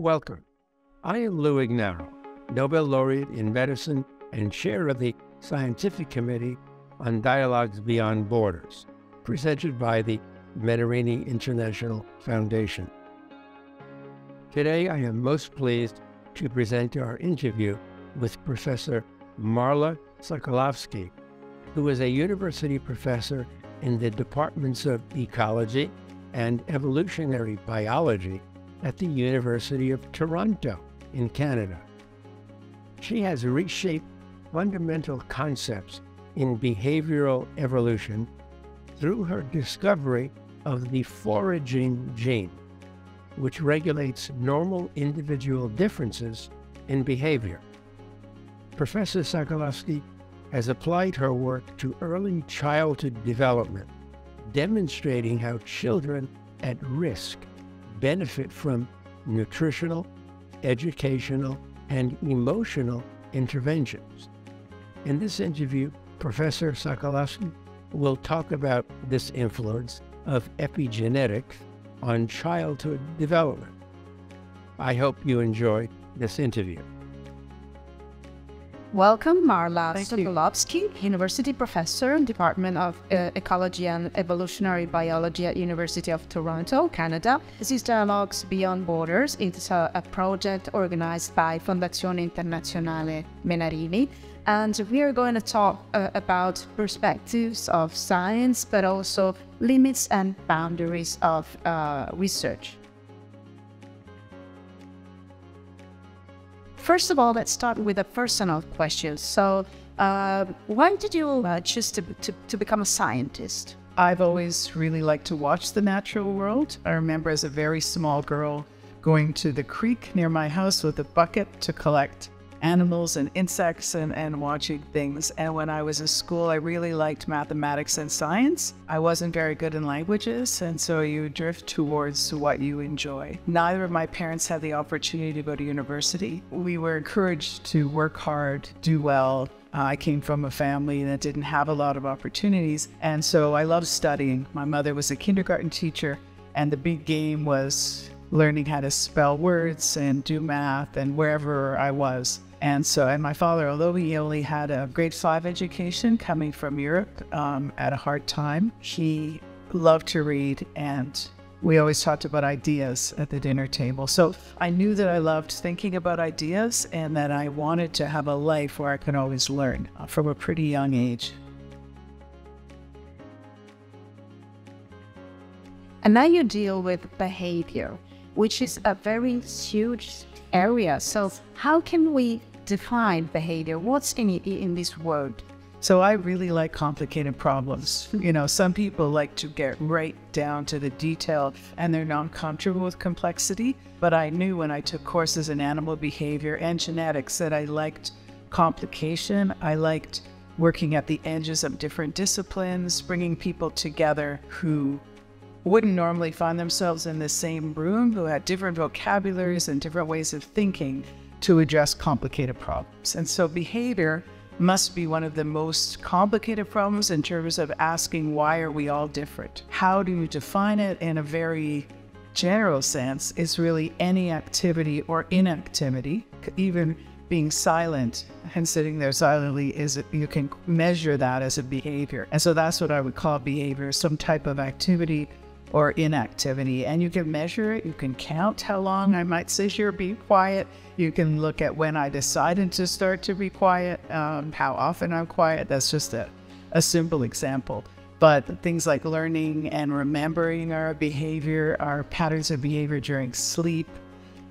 Welcome. I am Lou Ignarro, Nobel laureate in medicine and chair of the Scientific Committee on Dialogues Beyond Borders, presented by the Menarini International Foundation. Today, I am most pleased to present our interview with Professor Marla Sokolowski, who is a university professor in the departments of ecology and evolutionary biology at the University of Toronto in Canada. She has reshaped fundamental concepts in behavioral evolution through her discovery of the foraging gene, which regulates normal individual differences in behavior. Professor Sokolowski has applied her work to early childhood development, demonstrating how children at risk benefit from nutritional, educational, and emotional interventions. In this interview, Professor Sokolowski will talk about this influence of epigenetics on childhood development. I hope you enjoy this interview. Welcome, Marla Sokolowski, University Professor, Department of uh, Ecology and Evolutionary Biology at University of Toronto, Canada. This is Dialogues Beyond Borders. It's a, a project organized by Fondazione Internazionale Menarini. And we are going to talk uh, about perspectives of science, but also limits and boundaries of uh, research. First of all, let's start with a personal question. So, uh, why did you uh, choose to, to, to become a scientist? I've always really liked to watch the natural world. I remember as a very small girl going to the creek near my house with a bucket to collect animals and insects and, and watching things. And when I was in school, I really liked mathematics and science. I wasn't very good in languages, and so you drift towards what you enjoy. Neither of my parents had the opportunity to go to university. We were encouraged to work hard, do well, uh, I came from a family that didn't have a lot of opportunities, and so I loved studying. My mother was a kindergarten teacher, and the big game was learning how to spell words and do math and wherever I was. And so, and my father, although he only had a grade five education coming from Europe um, at a hard time, he loved to read and we always talked about ideas at the dinner table. So I knew that I loved thinking about ideas and that I wanted to have a life where I could always learn uh, from a pretty young age. And now you deal with behavior, which is a very huge area. So, how can we define behavior? What's in, in this word? So I really like complicated problems. Hmm. You know, some people like to get right down to the detail and they're not comfortable with complexity. But I knew when I took courses in animal behavior and genetics that I liked complication. I liked working at the edges of different disciplines, bringing people together who wouldn't normally find themselves in the same room, who had different vocabularies and different ways of thinking to address complicated problems. And so behavior must be one of the most complicated problems in terms of asking why are we all different? How do you define it in a very general sense? Is really any activity or inactivity, even being silent and sitting there silently is you can measure that as a behavior. And so that's what I would call behavior, some type of activity or inactivity. And you can measure it, you can count how long I might sit here, be quiet. You can look at when I decided to start to be quiet, um, how often I'm quiet. That's just a, a simple example. But things like learning and remembering our behavior, our patterns of behavior during sleep,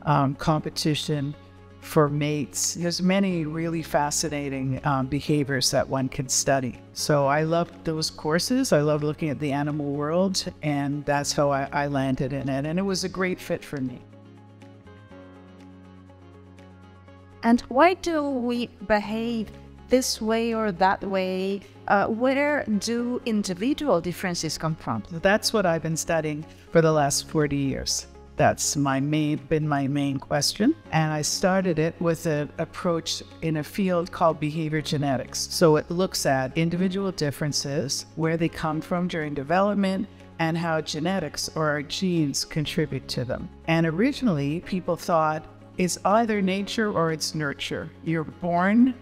um, competition, for mates. There's many really fascinating um, behaviors that one can study. So I loved those courses. I loved looking at the animal world, and that's how I, I landed in it. And it was a great fit for me. And why do we behave this way or that way? Uh, where do individual differences come from? That's what I've been studying for the last 40 years. That's my main, been my main question. And I started it with an approach in a field called behavior genetics. So it looks at individual differences, where they come from during development, and how genetics or our genes contribute to them. And originally, people thought it's either nature or it's nurture. You're born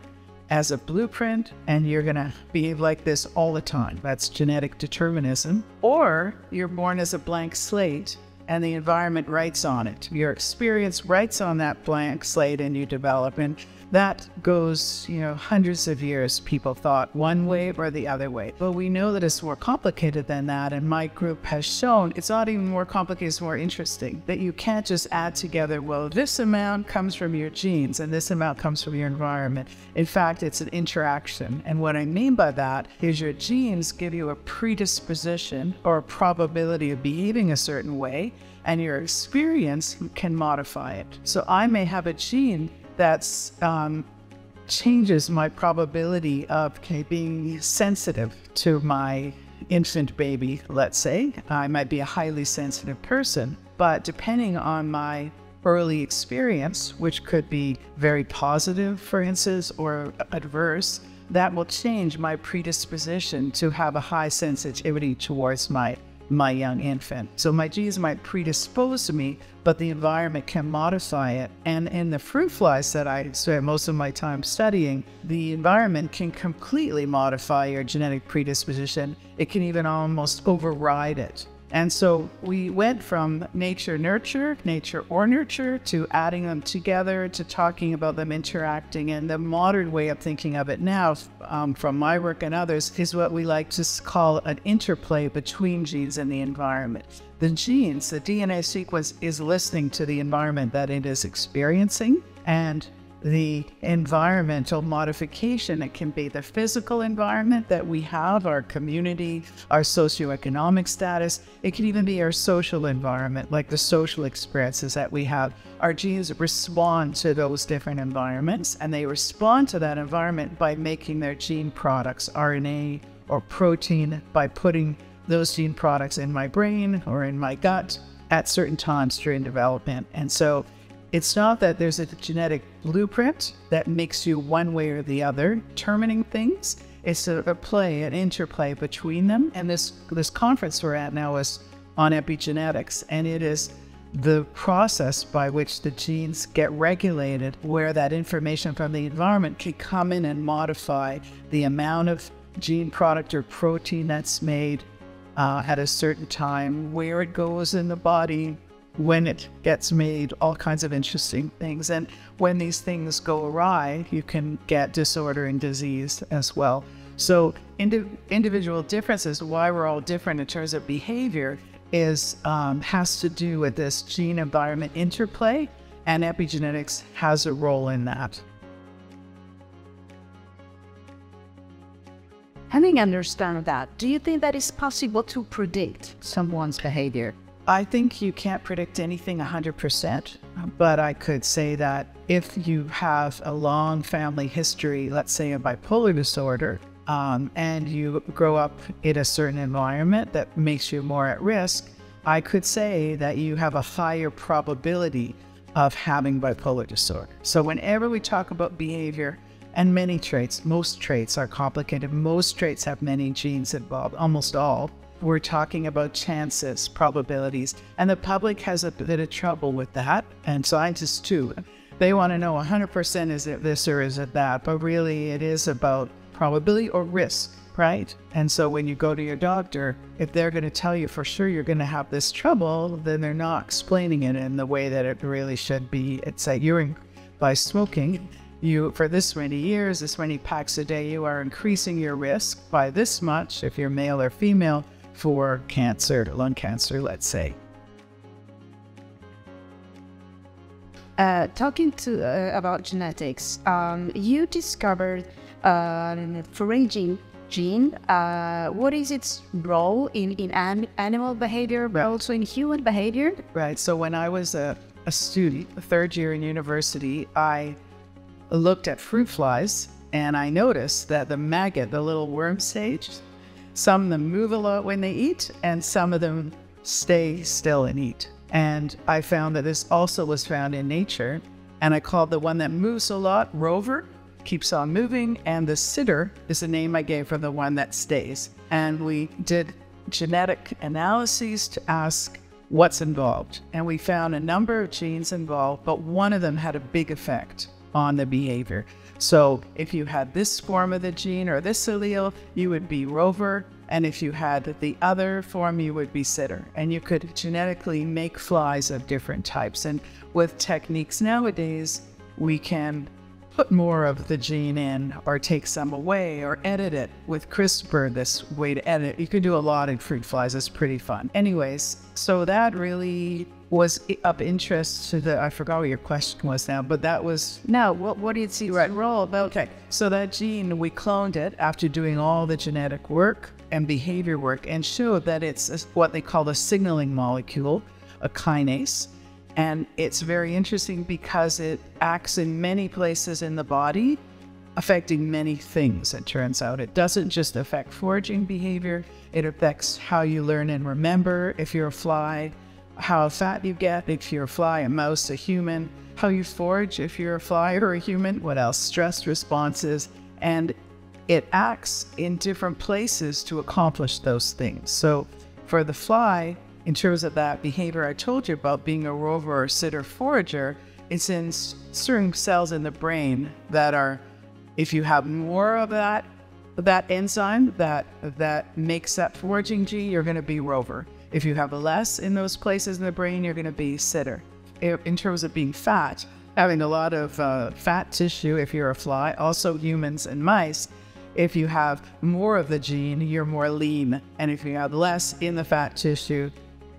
as a blueprint and you're going to behave like this all the time. That's genetic determinism. Or you're born as a blank slate and the environment writes on it. Your experience writes on that blank slate and you develop. And that goes, you know, hundreds of years, people thought one way or the other way. But we know that it's more complicated than that. And my group has shown it's not even more complicated, it's more interesting. That you can't just add together, well, this amount comes from your genes and this amount comes from your environment. In fact, it's an interaction. And what I mean by that is your genes give you a predisposition or a probability of behaving a certain way, and your experience can modify it. So I may have a gene that um, changes my probability of okay, being sensitive to my infant baby, let's say. I might be a highly sensitive person, but depending on my early experience, which could be very positive, for instance, or adverse, that will change my predisposition to have a high sensitivity towards my my young infant. So my genes might predispose me, but the environment can modify it. And in the fruit flies that I spent most of my time studying, the environment can completely modify your genetic predisposition. It can even almost override it. And so we went from nature nurture, nature or nurture, to adding them together, to talking about them interacting. And the modern way of thinking of it now, um, from my work and others, is what we like to call an interplay between genes and the environment. The genes, the DNA sequence, is listening to the environment that it is experiencing and the environmental modification. It can be the physical environment that we have, our community, our socioeconomic status. It can even be our social environment, like the social experiences that we have. Our genes respond to those different environments, and they respond to that environment by making their gene products, RNA or protein, by putting those gene products in my brain or in my gut at certain times during development. And so it's not that there's a genetic blueprint that makes you one way or the other determining things. It's a, a play, an interplay between them. And this this conference we're at now is on epigenetics, and it is the process by which the genes get regulated, where that information from the environment can come in and modify the amount of gene product or protein that's made uh, at a certain time, where it goes in the body, when it gets made, all kinds of interesting things. And when these things go awry, you can get disorder and disease as well. So, indi- individual differences, why we're all different in terms of behavior, is um, has to do with this gene environment interplay, and epigenetics has a role in that. Having understand that, do you think that it's possible to predict someone's behavior? I think you can't predict anything 100%, but I could say that if you have a long family history, let's say a bipolar disorder, um, and you grow up in a certain environment that makes you more at risk, I could say that you have a higher probability of having bipolar disorder. So, whenever we talk about behavior, and many traits, most traits are complicated, most traits have many genes involved, almost all we're talking about chances, probabilities, and the public has a bit of trouble with that, and scientists too. They want to know 100% is it this or is it that, but really it is about probability or risk, right? And so when you go to your doctor, if they're going to tell you for sure you're going to have this trouble, then they're not explaining it in the way that it really should be. It's like you're by smoking, you for this many years, this many packs a day, you are increasing your risk by this much if you're male or female for cancer, lung cancer, let's say. Uh, talking to uh, about genetics, um, you discovered uh, foraging gene. Uh, what is its role in, in an animal behavior, but also in human behavior? Right. So when I was a, a student, a third year in university, I looked at fruit flies and I noticed that the maggot, the little worm stage, some of them move a lot when they eat, and some of them stay still and eat. And I found that this also was found in nature. And I called the one that moves a lot rover, keeps on moving, and the sitter is the name I gave for the one that stays. And we did genetic analyses to ask what's involved. And we found a number of genes involved, but one of them had a big effect on the behavior. So if you had this form of the gene or this allele, you would be rover. And if you had the other form, you would be sitter. And you could genetically make flies of different types. And with techniques nowadays, we can put more of the gene in or take some away or edit it with CRISPR, this way to edit. You can do a lot in fruit flies. It's pretty fun. Anyways, so that really was of interest to the, I forgot what your question was now, but that was. No, what, what do you see right role about? Okay, so that gene, we cloned it after doing all the genetic work and behavior work and showed that it's what they call a signaling molecule, a kinase and it's very interesting because it acts in many places in the body, affecting many things, it turns out. It doesn't just affect foraging behavior, it affects how you learn and remember. If you're a fly, how fat you get. If you're a fly, a mouse, a human, how you forage. If you're a fly or a human, what else, stress responses, and it acts in different places to accomplish those things. So for the fly, in terms of that behavior I told you about being a rover or sitter forager, it's in certain cells in the brain that are, if you have more of that, that enzyme that that makes that foraging gene, you're going to be rover. If you have less in those places in the brain, you're going to be sitter. In terms of being fat, having a lot of uh, fat tissue, if you're a fly, also humans and mice, if you have more of the gene, you're more lean. And if you have less in the fat tissue,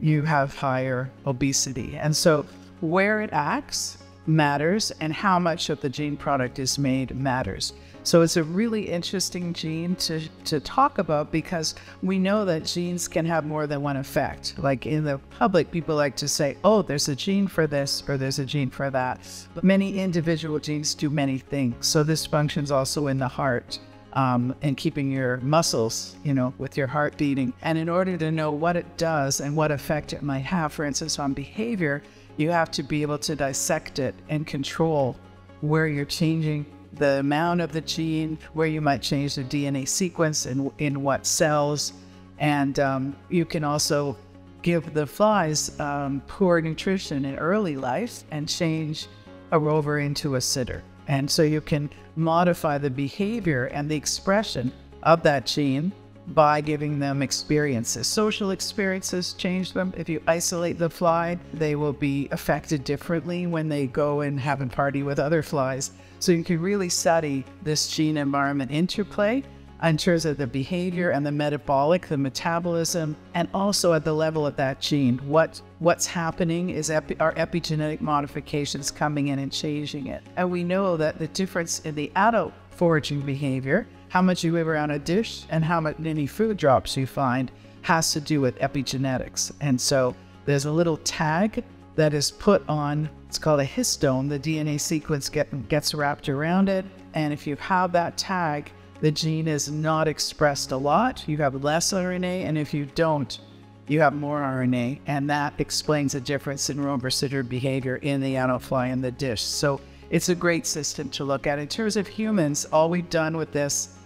you have higher obesity. And so, where it acts matters, and how much of the gene product is made matters. So, it's a really interesting gene to, to talk about because we know that genes can have more than one effect. Like in the public, people like to say, oh, there's a gene for this or there's a gene for that. But many individual genes do many things. So, this functions also in the heart um, and keeping your muscles, you know, with your heart beating. And in order to know what it does and what effect it might have, for instance, on behavior, you have to be able to dissect it and control where you're changing the amount of the gene, where you might change the DNA sequence and in what cells. And um, you can also give the flies um, poor nutrition in early life and change a rover into a sitter. And so you can modify the behavior and the expression of that gene by giving them experiences. Social experiences change them. If you isolate the fly, they will be affected differently when they go and have a party with other flies. So you can really study this gene environment interplay in terms of the behavior and the metabolic, the metabolism, and also at the level of that gene. What what's happening is epi, epigenetic modifications coming in and changing it. And we know that the difference in the adult foraging behavior, how much you live around a dish and how many food drops you find, has to do with epigenetics. And so there's a little tag that is put on, it's called a histone. The DNA sequence get, gets wrapped around it. And if you have that tag, the gene is not expressed a lot, you have less RNA, and if you don't, you have more RNA, and that explains the difference in sitter behavior in the adult fly and the dish. So it's a great system to look at. In terms of humans, all we've done with this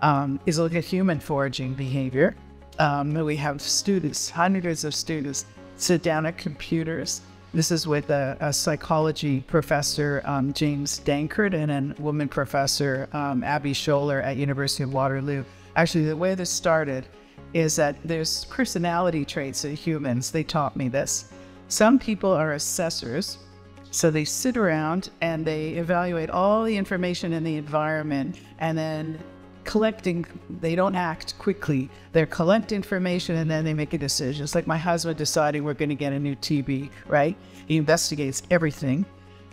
um, is look at human foraging behavior. Um, we have students, hundreds of students, sit down at computers this is with a, a psychology professor, um, James Danckert, and a woman professor, um, Abby Scholer at University of Waterloo. Actually, the way this started is that there's personality traits in humans. They taught me this. Some people are assessors, so they sit around and they evaluate all the information in the environment and then collecting they don't act quickly. They collect information and then they make a decision. It's like my husband deciding we're going to get a new tv right? He investigates everything.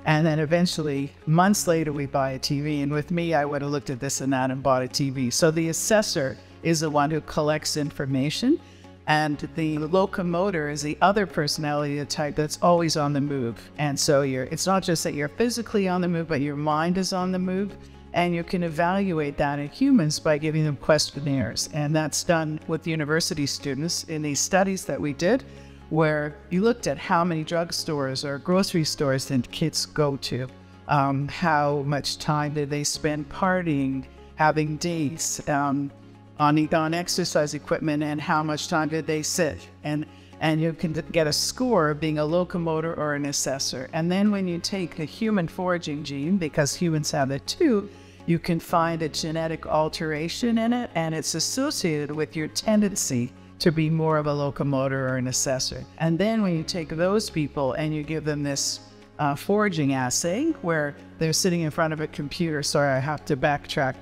And then eventually months later we buy a tv and with me i would have looked at this and that and bought a tv so the assessor is the one who collects information. And the locomotor is the other personality type that's always on the move. And so you're it's not just that you're physically on the move but your mind is on the move and you can evaluate that in humans by giving them questionnaires. And that's done with university students in these studies that we did, where you looked at how many drugstores or grocery stores did kids go to, um, how much time did they spend partying, having dates, um, on, on exercise equipment and how much time did they sit. And, and you can get a score of being a locomotor or an assessor. And then when you take the human foraging gene, because humans have it too, you can find a genetic alteration in it and it's associated with your tendency to be more of a locomotor or an assessor. And then when you take those people and you give them this uh, foraging assay where they're sitting in front of a computer, sorry, I have to backtrack,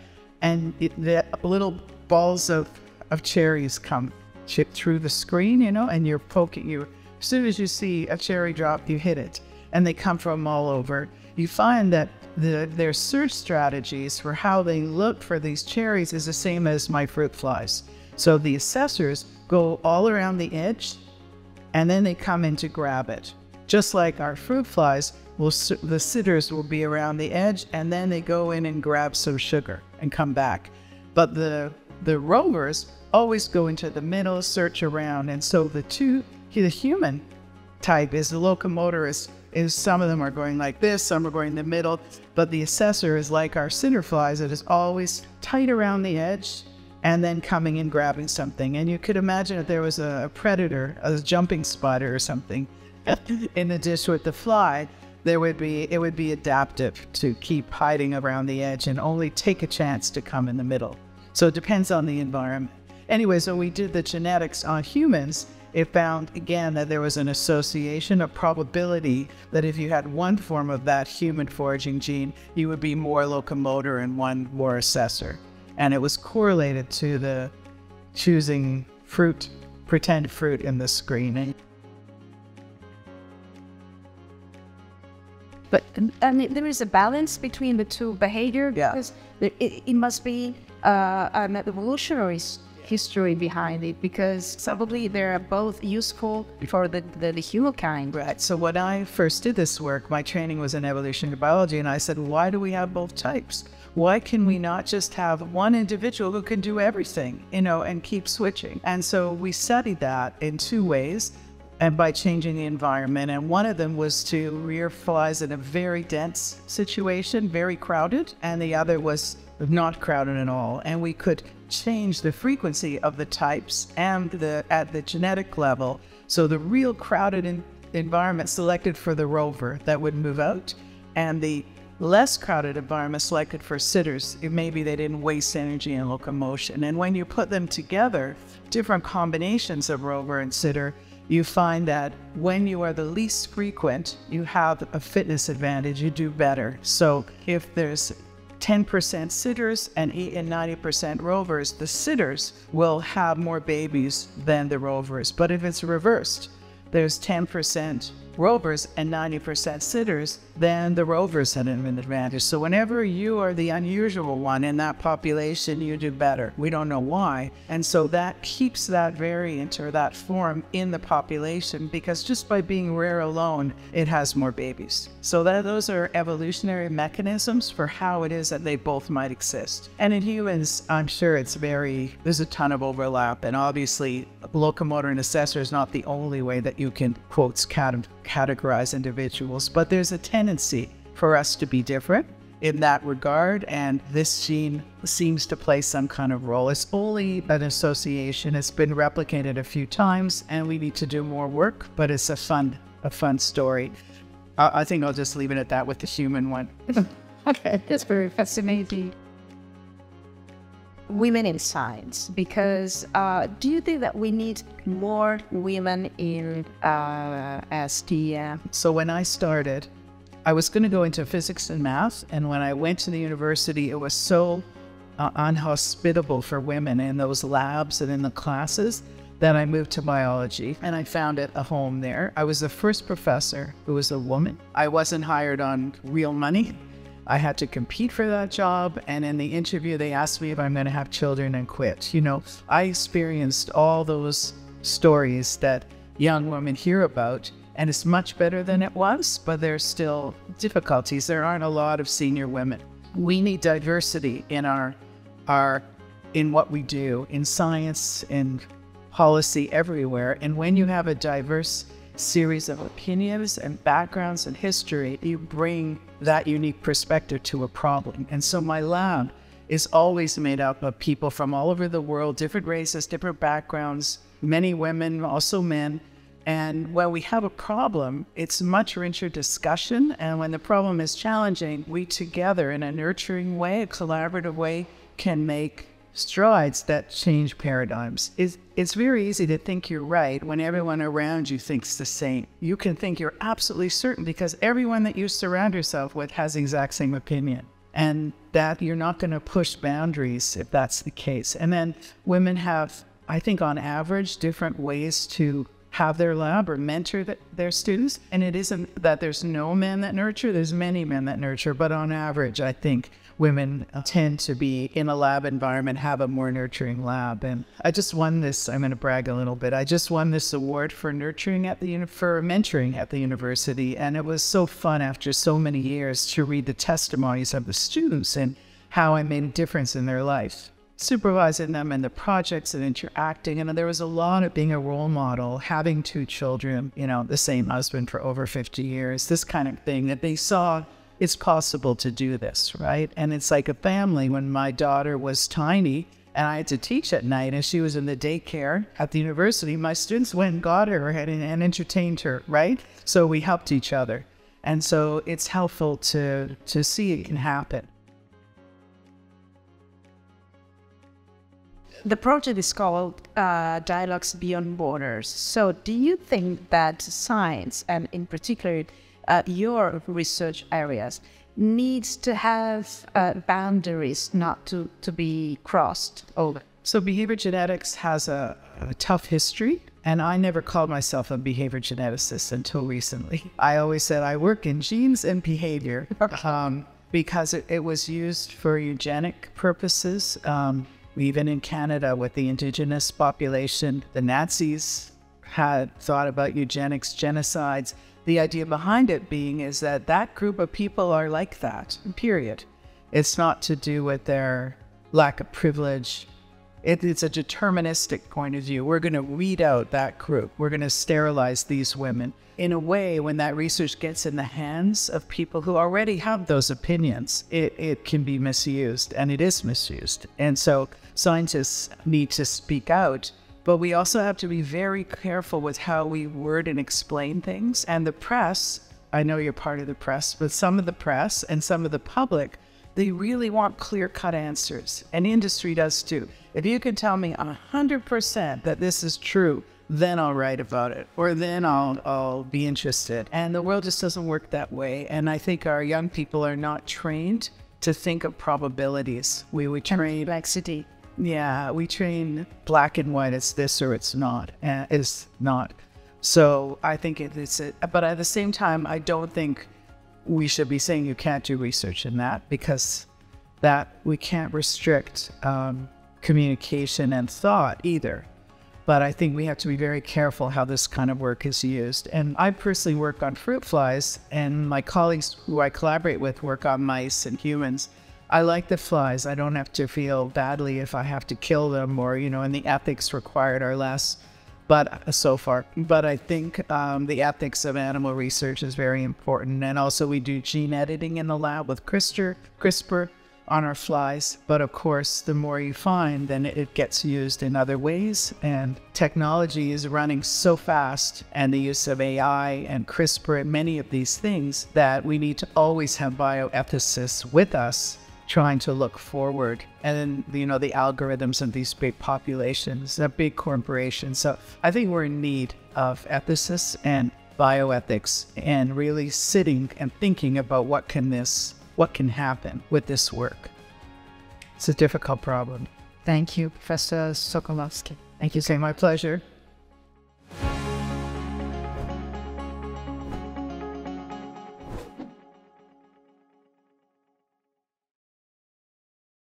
and it, the little balls of, of cherries come chip through the screen, you know, and you're poking you. As soon as you see a cherry drop, you hit it, and they come from all over. You find that the, their search strategies for how they look for these cherries is the same as my fruit flies. So the assessors go all around the edge and then they come in to grab it. Just like our fruit flies, will, the sitters will be around the edge and then they go in and grab some sugar and come back. But the, the rovers always go into the middle, search around. And so the two, the human type is the locomotor is, some of them are going like this, some are going in the middle, but the assessor is like our sitter flies. It is always tight around the edge and then coming and grabbing something. And you could imagine if there was a, predator, a jumping spider or something in the dish with the fly, there would be it would be adaptive to keep hiding around the edge and only take a chance to come in the middle. So it depends on the environment. Anyway, so we did the genetics on humans. It found again that there was an association, a probability that if you had one form of that human foraging gene, you would be more locomotor and one more assessor and it was correlated to the choosing fruit, pretend fruit in the screening. But and there is a balance between the two behavior yeah. because it, it, must be uh, an evolutionary history behind it because probably they're both useful for the, the, the humankind. Right. So when I first did this work, my training was in evolutionary biology, and I said, why do we have both types? why can we not just have one individual who can do everything, you know, and keep switching? And so we studied that in two ways and by changing the environment. And one of them was to rear flies in a very dense situation, very crowded, and the other was not crowded at all. And we could change the frequency of the types and the at the genetic level. So the real crowded in, environment selected for the rover that would move out, and the less crowded environment selected for sitters. Maybe they didn't waste energy in locomotion. And when you put them together, different combinations of rover and sitter, you find that when you are the least frequent, you have a fitness advantage, you do better. So if there's 10% sitters and 8 and 90% rovers, the sitters will have more babies than the rovers. But if it's reversed, there's 10% rovers and 90% sitters, then the rovers had an advantage. So whenever you are the unusual one in that population, you do better. We don't know why. And so that keeps that variant or that form in the population because just by being rare alone, it has more babies. So that those are evolutionary mechanisms for how it is that they both might exist. And in humans, I'm sure it's very, there's a ton of overlap. And obviously, locomotor and assessor is not the only way that you can, quotes, categorize individuals, but there's a tendency for us to be different in that regard, and this gene seems to play some kind of role. It's only an association. It's been replicated a few times, and we need to do more work. But it's a fun, a fun story. I, I think I'll just leave it at that with the human one. okay, that's very fascinating women in science because uh, do you think that we need more women in uh, STEM? So when I started, I was going to go into physics and math, and when I went to the university, it was so uh, unhospitable for women in those labs and in the classes that I moved to biology and I found it a home there. I was the first professor who was a woman. I wasn't hired on real money. I had to compete for that job. And in the interview, they asked me if I'm going to have children and quit. You know, I experienced all those stories that young women hear about. And it's much better than it was, but there's still difficulties. There aren't a lot of senior women. We need diversity in our, our, in what we do, in science, in policy, everywhere. And when you have a diverse series of opinions and backgrounds and history, you bring that unique perspective to a problem. And so my lab is always made up of people from all over the world, different races, different backgrounds, many women, also men. And when we have a problem, it's much richer discussion. And when the problem is challenging, we together, in a nurturing way, a collaborative way, can make strides that change paradigms. It's, it's very easy to think you're right when everyone around you thinks the same. You can think you're absolutely certain because everyone that you surround yourself with has the exact same opinion. And that you're not going to push boundaries if that's the case. And then women have, I think, on average, different ways to have their lab or mentor the, their students. And it isn't that there's no men that nurture, there's many men that nurture, but on average, I think women tend to be in a lab environment, have a more nurturing lab. And I just won this, I'm going to brag a little bit. I just won this award for nurturing at the, for mentoring at the university. And it was so fun after so many years to read the testimonies of the students and how I made a difference in their life supervising them and the projects and interacting. And there was a lot of being a role model, having two children, you know, the same husband for over 50 years, this kind of thing that they saw it's possible to do this, right? And it's like a family. When my daughter was tiny and I had to teach at night and she was in the daycare at the university, my students went and got her and, and entertained her, right? So we helped each other. And so it's helpful to, to see it can happen. The project is called uh, Dialogues Beyond Borders. So, do you think that science, and in particular uh, your research areas, needs to have uh, boundaries not to, to be crossed over? So, behavior genetics has a, a tough history. And I never called myself a behavior geneticist until recently. I always said I work in genes and behavior um, because it, it, was used for eugenic purposes. Um, even in Canada with the indigenous population, the Nazis had thought about eugenics, genocides. The idea behind it being is that that group of people are like that, period. It's not to do with their lack of privilege. It, it's a deterministic point of view. We're going to weed out that group. We're going to sterilize these women. In a way, when that research gets in the hands of people who already have those opinions, it, it can be misused, and it is misused. And so scientists need to speak out, but we also have to be very careful with how we word and explain things. And the press, I know you're part of the press, but some of the press and some of the public, they really want clear cut answers. And industry does too. If you can tell me 100% that this is true, then I'll write about it, or then I'll, I'll be interested. And the world just doesn't work that way. And I think our young people are not trained to think of probabilities. We would train complexity. Yeah, we train black and white. It's this or it's not. Uh, it's not. So I think it, it's a, but at the same time, I don't think we should be saying you can't do research in that because that we can't restrict um, communication and thought either. But I think we have to be very careful how this kind of work is used. And I personally work on fruit flies, and my colleagues who I collaborate with work on mice and humans. I like the flies. I don't have to feel badly if I have to kill them or, you know, and the ethics required are less, but uh, so far. But I think um, the ethics of animal research is very important. And also we do gene editing in the lab with CRISPR, CRISPR on our flies. But of course, the more you find, then it gets used in other ways. And technology is running so fast, and the use of AI and CRISPR and many of these things that we need to always have bioethicists with us trying to look forward. And then, you know, the algorithms of these big populations, the big corporations. So I think we're in need of ethicists and bioethics and really sitting and thinking about what can this, what can happen with this work. It's a difficult problem. Thank you, Professor Sokolowski. Thank you. Okay, my pleasure.